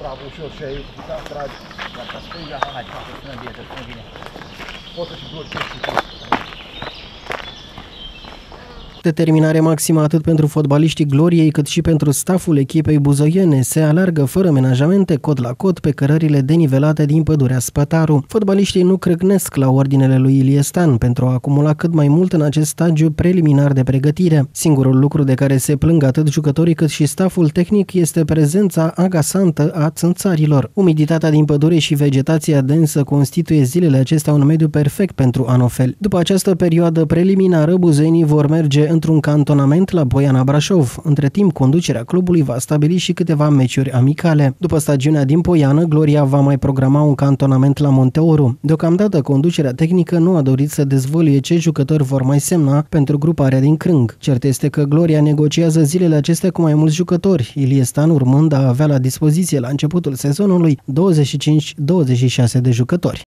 Bravo, ușor și aici, da, tragi. Dreapta stânga, hai, poate sună bine, te sună bine. Poate și blochezi și tu. Determinare maximă atât pentru fotbaliștii Gloriei cât și pentru staful echipei buzoiene se alargă fără menajamente cot la cot pe cărările denivelate din pădurea Spătaru. Fotbaliștii nu crăgnesc la ordinele lui Ilie Stan pentru a acumula cât mai mult în acest stagiu preliminar de pregătire. Singurul lucru de care se plâng atât jucătorii cât și staful tehnic este prezența agasantă a țânțarilor. Umiditatea din pădure și vegetația densă constituie zilele acestea un mediu perfect pentru anofel. După această perioadă preliminară, buzenii vor merge într-un cantonament la Boiana Brașov. Între timp, conducerea clubului va stabili și câteva meciuri amicale. După stagiunea din Poiană, Gloria va mai programa un cantonament la Monteoru. Deocamdată, conducerea tehnică nu a dorit să dezvăluie ce jucători vor mai semna pentru gruparea din Crâng. Cert este că Gloria negociază zilele acestea cu mai mulți jucători, Ilie Stan urmând a avea la dispoziție la începutul sezonului 25-26 de jucători.